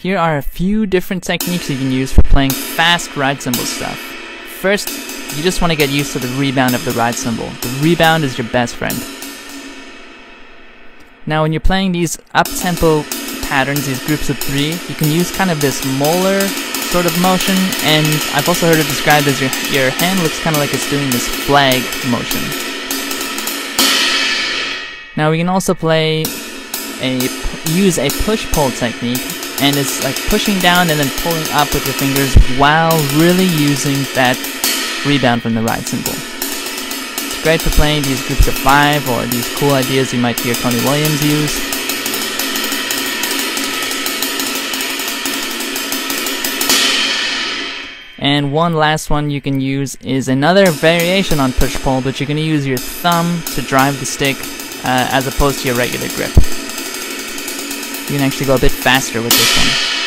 Here are a few different techniques you can use for playing fast ride cymbal stuff. First, you just want to get used to the rebound of the ride cymbal. The rebound is your best friend. Now when you're playing these up-tempo patterns, these groups of three, you can use kind of this Moeller sort of motion, and I've also heard it described as your, your hand looks kind of like it's doing this flag motion. Now we can also play a use a push-pull technique, and it's like pushing down and then pulling up with your fingers while really using that rebound from the ride cymbal. It's great for playing these groups of five or these cool ideas you might hear Tony Williams use. And one last one you can use is another variation on push-pull, but you're going to use your thumb to drive the stick uh, as opposed to your regular grip. You can actually go a bit faster with this one.